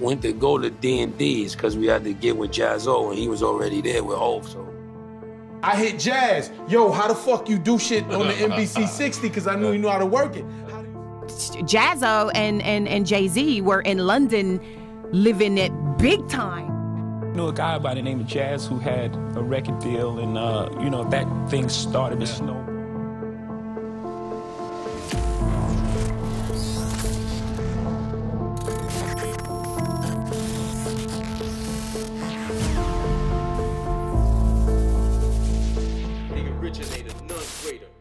went to go to D and D's because we had to get with Jaz-O, and he was already there with Hov. So I hit Jaz. Yo, how the fuck you do shit on the MPC 60? Because I knew he knew how to work it. Jaz-O and, and, and Jay-Z were in London living it big time. I knew a guy by the name of Jaz who had a record deal, and uh, you know that thing started to snowball. greater.